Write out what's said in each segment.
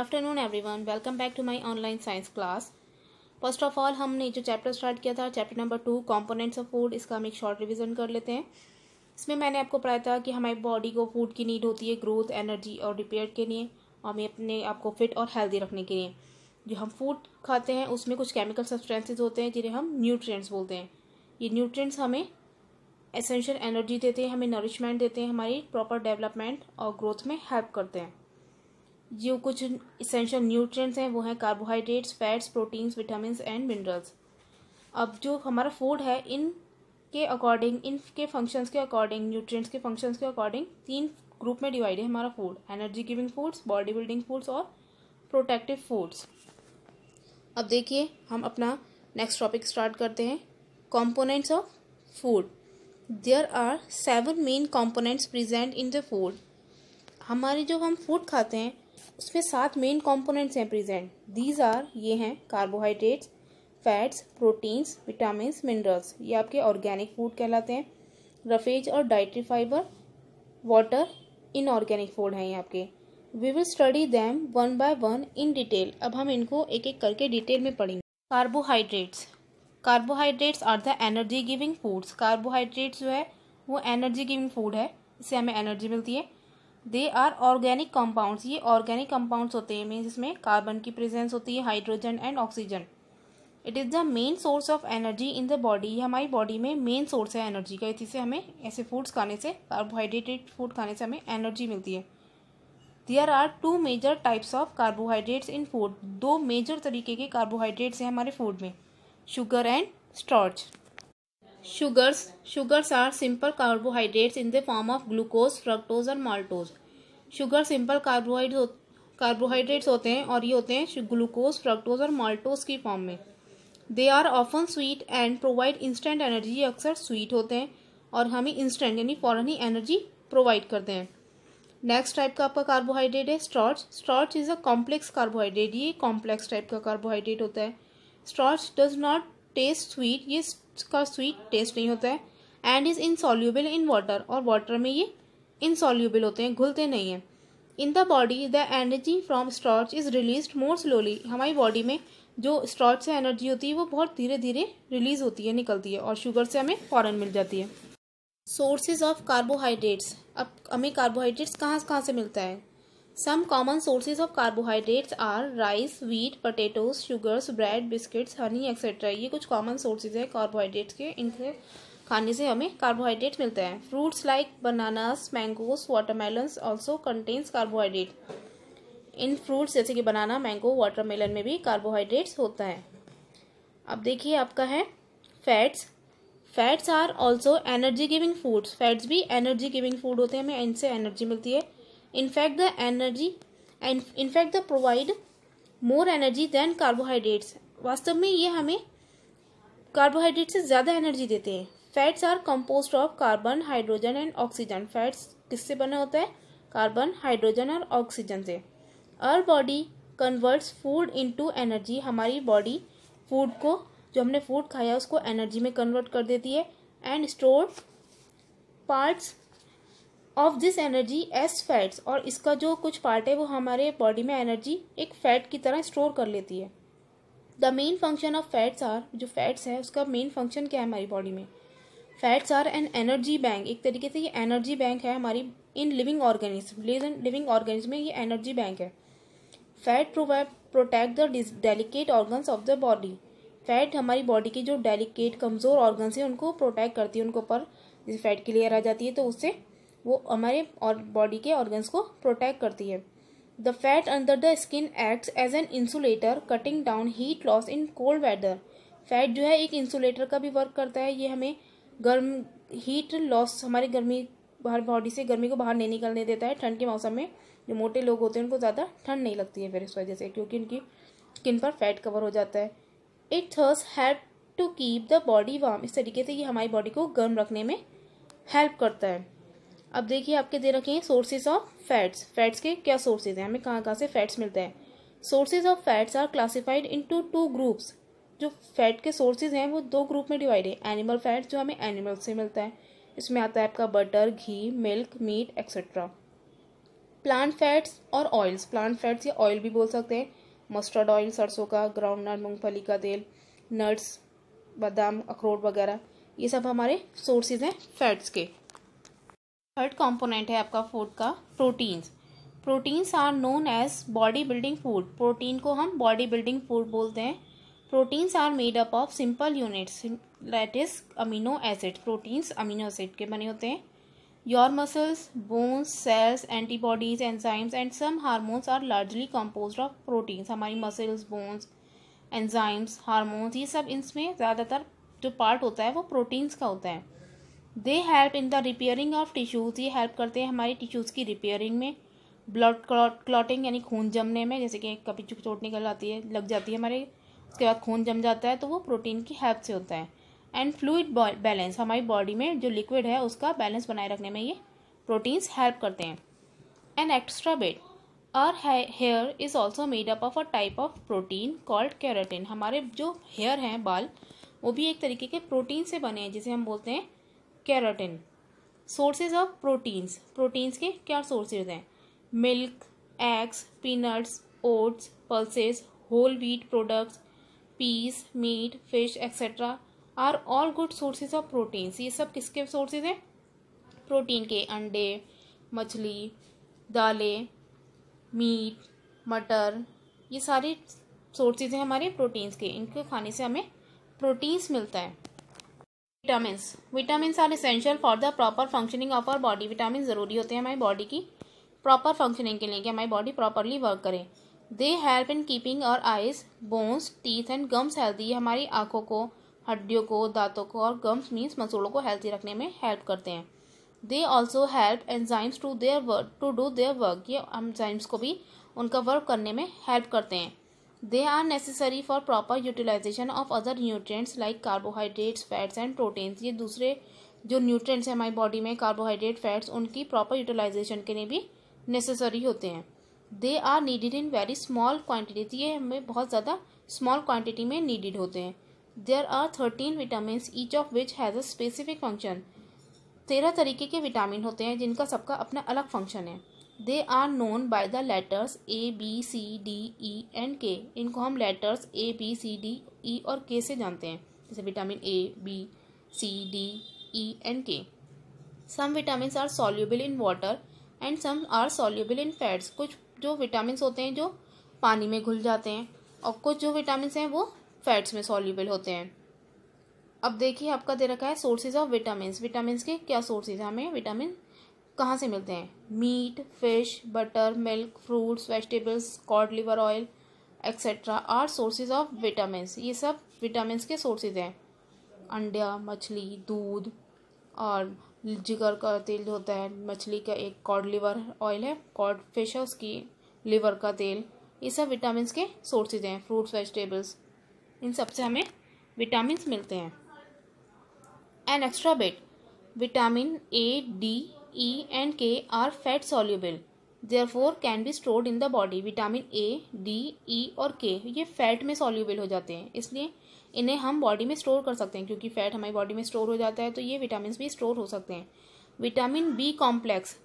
Afternoon everyone welcome back to my online science class first of all हमने जो chapter start किया था chapter number two components of food इसका हम एक शॉर्ट रिवीजन कर लेते हैं। इसमें मैंने आपको पढ़ाया था कि हमारी बॉडी को फ़ूड की नीड होती है ग्रोथ एनर्जी और रिपेयर के लिए, और हमें अपने आप को फिट और हेल्दी रखने के लिए। जो हम फ़ूड खाते हैं, उसमें कुछ केमिकल सब्सटेंसेज होते हैं, जिन्हें हम न्यूट्रिएंट्स बोलते हैं। ये न्यूट्रिएंट्स हमें एसेंशियल एनर्जी देते हैं, हमें नरिशमेंट देते हैं, हमारी प्रॉपर डेवलपमेंट और ग्रोथ में हेल्प करते हैं। जो कुछ इसेंशियल न्यूट्रिएंट्स हैं, वो हैं carbohydrates fats proteins vitamin and minerals अब जो हमारा फ़ूड है, इन के अकॉर्डिंग इनके फ़ंक्शंस के अकॉर्डिंग न्यूट्रिएंट्स के फ़ंक्शंस के अकॉर्डिंग तीन ग्रुप में डिवाइड है हमारा food energy giving foods body building foods और प्रोटेक्टिव फूड्स अब देखिए, हम अपना नेक्स्ट टॉपिक स्टार्ट करते हैं. Components of food there are seven main components present in the food हमारे जो हम फ़ूड खाते हैं उसमें सात मेन कंपोनेंट्स हैं प्रेजेंट दीज आर ये हैं carbohydrates fats proteins vitamin minerals ये आपके ऑर्गेनिक फ़ूड कहलाते हैं. रफेज और dietary fibre water inorganic food हैं ये आपके. We will study them one by one in detail अब हम इनको एक एक करके डिटेल में पढ़ेंगे. Carbohydrates carbohydrates are the energy giving foods carbohydrates जो है, वो एनर्जी गिविंग फ़ूड है. इससे हमें एनर्जी मिलती है. दे आर ऑर्गेनिक कंपाउंड्स ये ऑर्गेनिक कंपाउंड्स होते हैं मीन्स इसमें कार्बन की प्रेजेंस होती है hydrogen and oxygen it is the main source of energy in the body ये हमारी बॉडी में मेन सोर्स है एनर्जी का। इसी से हमें ऐसे फूड्स खाने से कार्बोहाइड्रेटेड फ़ूड खाने से हमें एनर्जी मिलती है। There are two major types of carbohydrates in food दो मेजर तरीके के कार्बोहाइड्रेट्स हैं हमारे फ़ूड में sugar and starch Sugars sugars are simple carbohydrates in the form of glucose, fructose और maltose. Sugar simple carbohydrate carbohydrates होते हैं और ये होते हैं ग्लूकोज फ्रक्टोज और माल्टोज की फॉर्म में. They are often sweet and provide instant energy अक्सर स्वीट होते हैं और हमें इंस्टेंट यानी फॉरन ही एनर्जी प्रोवाइड करते हैं. नेक्स्ट टाइप का आपका कार्बोहाइड्रेट है starch starch is a complex carbohydrate ये कॉम्प्लेक्स टाइप का कार्बोहाइड्रेट होता है. Starch does not taste sweet ये का स्वीट टेस्ट नहीं होता है। And is insoluble in water और वाटर में ये इनसॉल्यूबल होते हैं, घुलते नहीं हैं। In the body the energy from starch is released more slowly हमारी बॉडी में जो स्टॉर्च से एनर्जी होती है, वो बहुत धीरे धीरे रिलीज़ होती है, निकलती है और शुगर से हमें फॉरन मिल जाती है। सोर्सेज ऑफ़ कार्बोहाइड्रेट्स अब हमें कार्बोहाइड्रेट्स कहाँ कहाँ से मिलता है? Some common sources of carbohydrates are rice wheat potatoes sugars bread biscuits honey etcetera ये कुछ कॉमन सोर्सेज है कार्बोहाइड्रेट्स के। इनसे खाने से हमें कार्बोहाइड्रेट्स मिलते हैं। Fruits like bananas mangoes watermelons also contains carbohydrate in fruits जैसे कि बनाना मैंगो वाटरमेलन में भी कार्बोहाइड्रेट्स होता है। अब देखिए आपका है fats fats are also energy giving foods fats भी एनर्जी गिविंग फ़ूड होते हैं। हमें इनसे एनर्जी मिलती है। In fact the energy in fact the provide more energy than carbohydrates वास्तव में ये हमें कार्बोहाइड्रेट से ज़्यादा एनर्जी देते हैं। Fats are compose of carbon hydrogen and oxygen fats किससे बना होता है? कार्बन हाइड्रोजन और ऑक्सीजन से। Our body converts food into energy हमारी बॉडी फ़ूड को, जो हमने फ़ूड खाया, उसको एनर्जी में कन्वर्ट कर देती है and store parts of this energy as fats और इसका जो कुछ पार्ट है वो हमारे बॉडी में एनर्जी एक फैट की तरह स्टोर कर लेती है। The main function of fats are जो फैट्स है, उसका मेन फ़ंक्शन क्या है हमारी बॉडी में? Fats are an energy bank एक तरीके से ये एनर्जी बैंक है हमारी in living organism living organism में ये एनर्जी बैंक है। Fat provide protect the delicate organs of the body fat हमारी बॉडी के जो डेलिकेट कमज़ोर ऑर्गन्स हैं, उनको प्रोटेक्ट करती है, उनको ऊपर, जैसे फैट की लेयर आ जाती है तो उससे वो हमारे और बॉडी के ऑर्गन्स को प्रोटेक्ट करती है। The fat under the skin acts as an insulator cutting down heat loss in cold weather fat जो है एक इंसुलेटर का भी वर्क करता है। ये हमें गर्म हीट लॉस हमारी गर्मी बाहर बॉडी से गर्मी को बाहर नहीं निकलने देता है। ठंड के मौसम में जो मोटे लोग होते हैं, उनको ज़्यादा ठंड नहीं लगती है फिर इस वजह से, क्योंकि उनकी स्किन पर फैट कवर हो जाता है। It thus help to keep the body warm इस तरीके से ये हमारी बॉडी को गर्म रखने में हेल्प करता है। अब देखिए आपके दे रखे हैं सोर्सेज ऑफ़ फैट्स फैट्स के क्या सोर्सेज हैं? हमें कहाँ कहाँ से फैट्स मिलते हैं? Sources of fats are classified into two groups जो फैट के सोर्सेज हैं, वो दो ग्रुप में डिवाइड है. एनिमल फैट जो हमें एनिमल से मिलता है. इसमें आता है आपका बटर घी milk meat etcetera plant fats और ऑयल्स प्लांट फैट्स या ऑयल भी बोल सकते हैं. मस्टर्ड ऑयल सरसों का ग्राउंड नट मूंगफली का तेल नट्स बादाम, अखरोट वगैरह. ये सब हमारे सोर्सेज हैं फैट्स के. थर्ड कंपोनेंट है आपका फ़ूड का proteins proteins are known as body building food protein को हम बॉडी बिल्डिंग फ़ूड बोलते हैं. Proteins are made up of simple units that is amino acid proteins amino acid के बने होते हैं. Your muscles bones cells antibodies enzymes and some hormones are largely compose of proteins हमारी muscles bones enzymes hormones ये सब इसमें ज़्यादातर जो पार्ट होता है वो प्रोटीन्स का होता है. They help in the repairing of tissues ये हेल्प करते हैं हमारी टिश्यूज़ की रिपेयरिंग में। ब्लड क्लॉटिंग यानी खून जमने में, जैसे कि कभी चोट निकल आती है, लग जाती है हमारे, उसके बाद खून जम जाता है तो वो प्रोटीन की हेल्प से होता है। एंड फ्लूड बैलेंस हमारी बॉडी में जो लिक्विड है, उसका बैलेंस बनाए रखने में ये प्रोटीन्स हेल्प करते हैं। And extra bet our hair is also made up of a type of protein called keratin हमारे जो हेयर हैं, बाल, वो भी एक तरीके के प्रोटीन से बने हैं, जिसे हम बोलते हैं keratin. Sources of proteins proteins के क्या सोर्सेज हैं? Milk eggs peanuts oats pulses whole wheat products peas meat fish etcetera are all good sources of proteins ये सब किसके सोर्सेज हैं? प्रोटीन के। अंडे, मछली, दालें मीट मटर, ये सारे सोर्सेज हैं हमारे प्रोटीन्स के। इनके खाने से हमें प्रोटीन्स मिलता है। Vitamins vitamins are essential for the proper functioning of our body vitamin ज़रूरी होते हैं हमारी बॉडी की प्रॉपर फंक्शनिंग के लिए कि हमारी बॉडी प्रॉपरली वर्क करे। They help in keeping our eyes bones teeth and gums healthy हमारी आँखों को, हड्डियों को, दांतों को और गम्स मीन्स मसूड़ों को हेल्थी रखने में हेल्प करते हैं। They also help enzymes to their work to do their work ये एंजाइम्स को भी उनका वर्क करने में हेल्प करते हैं। They are necessary for proper utilisation of other nutrients like carbohydrates fats and proteins ये दूसरे जो न्यूट्रिएंट्स हैं हमारी बॉडी में कार्बोहाइड्रेट फैट्स उनकी प्रॉपर यूटिलाइजेशन के लिए भी नेसेसरी होते हैं। They are needed in very small quantity ये हमें बहुत ज़्यादा स्मॉल क्वान्टिटी में नीडेड होते हैं। There are thirteen vitamin each of which has a specific function तेरह तरीके के विटामिन होते हैं जिनका सबका अपना अलग फ़ंक्शन है। They are known by the letters A B C D E and K इनको हम letters A B C D E और के से जानते हैं। जैसे vitamin A B C D E and K some vitamin are soluble in water and some are soluble in fats कुछ जो vitamin होते हैं जो पानी में घुल जाते हैं और कुछ जो विटामिन हैं वो फैट्स में सॉल्यूबल होते हैं। अब देखिए आपका दे रखा है सोर्सेज ऑफ़ विटामिन विटामिन के क्या सोर्सेज हमें विटामिन कहाँ से मिलते हैं? Meat, fish, butter, milk, fruits, vegetables cod liver oil etcetera are sources of vitamin ये सब विटामिन के सोर्सेज हैं। अंडा, मछली, दूध और जिगर का तेल जो होता है, मछली का एक कॉड लिवर ऑयल है कॉड फ़िश है उसकी, लिवर का तेल। ये सब विटामिन के सोर्सेज हैं फ्रूट्स वेजिटेबल्स इन सबसे हमें विटामिन मिलते हैं। An extra bet vitamin A D and K are fat soluble therefore can be stored in the body vitamin A D E और के ये फैट में सॉल्यूबल हो जाते हैं। इसलिए इन्हें हम बॉडी में स्टोर कर सकते हैं, क्योंकि फैट हमारी बॉडी में स्टोर हो जाता है तो ये विटामिन भी स्टोर हो सकते हैं। Vitamin B complex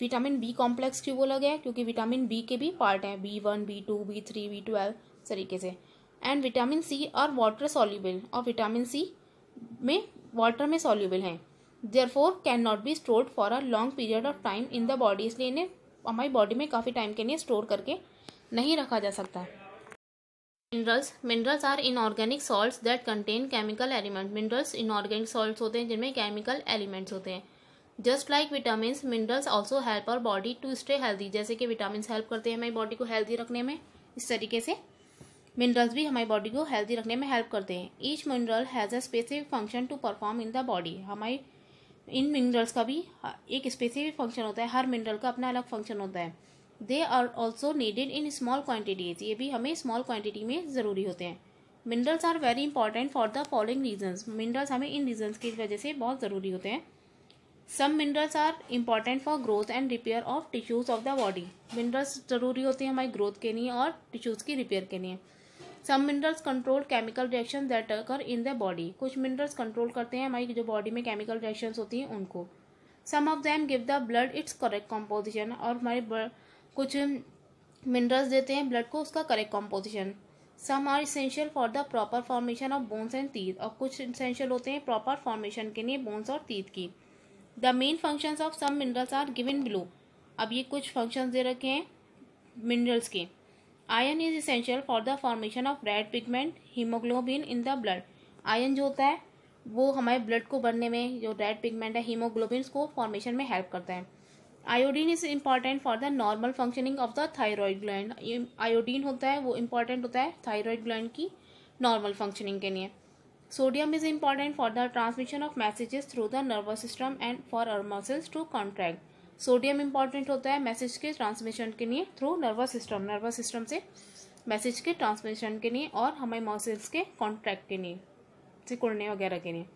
vitamin B complex क्यों बोला गया क्योंकि विटामिन बी के भी पार्ट हैं B one B two B three B twelve तरीके से। एंड विटामिन सी और वाटर सॉल्यूबल और विटामिन सी में वाटर में सॉल्यूबल हैं। Therefore can not be stored for a long period of time in the body इसलिए इन्हें, हमारी बॉडी में काफ़ी टाइम के लिए स्टोर करके नहीं रखा जा सकता। Minerals minerals are inorganic salts that contain chemical element minerals inorganic salts होते हैं, जिनमें केमिकल एलिमेंट्स होते हैं। Just like vitamin minerals also help our body to stay healthy जैसे कि विटामिन हेल्प करते हैं हमारी बॉडी को हेल्दी रखने में, इस तरीके से। मिनरल्स भी हमारी बॉडी को हेल्दी रखने में हेल्प करते हैं। Each mineral has a specific function to perform in the body हमारी इन मिनरल्स का भी एक स्पेसिफिक फ़ंक्शन होता है, हर मिनरल का अपना अलग फ़ंक्शन होता है। They are also needed in small quantities ये भी हमें स्मॉल क्वान्टिटी में ज़रूरी होते हैं। Minerals are very important for the following reasons minerals हमें इन रीजन्स की वजह से बहुत ज़रूरी होते हैं। Some minerals are important for growth and repair of tissues of the body minerals ज़रूरी होते हैं हमारी ग्रोथ के लिए और टिश्यूज़ की रिपेयर के लिए। Some minerals control chemical reaction that occur in the body कुछ मिनरल्स कंट्रोल करते हैं हमारी जो बॉडी में केमिकल रिएक्शंस होती हैं उनको। Some of them give the blood its correct composition और हमारे कुछ मिनरल्स देते हैं ब्लड को उसका correct composition some are essential for the proper formation of bones and teeth और कुछ इसेंशियल होते हैं प्रॉपर फॉर्मेशन के लिए बोन्स और टीथ की। The main functions of some minerals are given below अब ये कुछ फ़ंक्शंस दे रखे हैं मिनरल्स के। Iron is essential for the formation of red pigment haemoglobin in the blood iron जो होता है, वो हमारे ब्लड को बनने में, जो रेड पिगमेंट है हीमोग्लोबिन को फॉर्मेशन में हेल्प करता है। Iodine is important for the normal functioning of the thyroid gland iodine होता है, वो इंपॉर्टेंट होता है थायराइड ग्लैंड की नॉर्मल फंक्शनिंग के लिए। Sodium is important for the transmission of messages through the nervous system and for our muscles to contract sodium important होता है मैसेज के ट्रांसमिशन के लिए through nervous system nervous system से message के ट्रांसमिशन के लिए और हमारे मसल्स के कॉन्ट्रैक्ट के लिए, सिकुड़ने वगैरह के लिए।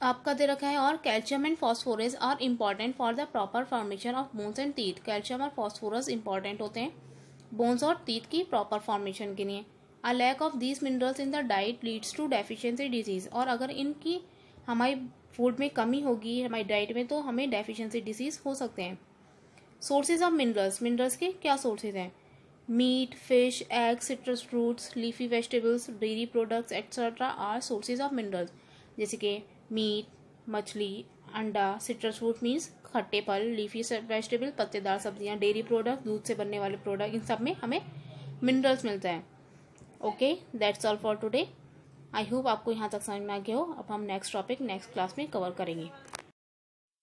आपका दे रखा है, और calcium and phosphorus are important for the proper formation of bones and teeth calcium और फॉस्फोरस इंपॉर्टेंट होते हैं बोन्स और टीथ की प्रॉपर फॉर्मेशन के लिए। A lack of these minerals in the diet leads to deficiency disease और अगर इनकी हमारी फ़ूड में कमी होगी हमारी डाइट में तो हमें डेफिशिएंसी डिज़ीज़ हो सकते हैं। सोर्सेज ऑफ़ मिनरल्स मिनरल्स के क्या सोर्सेज हैं? Meat fish egg citrus fruits leafy vegetables dairy products etcetera are sources of minerals जैसे कि मीट मछली, अंडा सिट्रस फ्रूट मीन्स खट्टे फल लीफी वेजिटेबल पत्तेदार सब्ज़ियाँ डेयरी प्रोडक्ट दूध से बनने वाले प्रोडक्ट इन सब में हमें मिनरल्स मिलते हैं। Okay that's all for today I hope आपको यहाँ तक समझ में आ गया हो। अब हम नेक्स्ट टॉपिक नेक्स्ट क्लास में कवर करेंगे।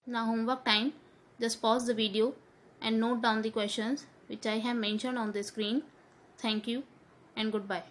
ना homework time just pause the video and note down the question which I have mention on the screen thank you and goodbye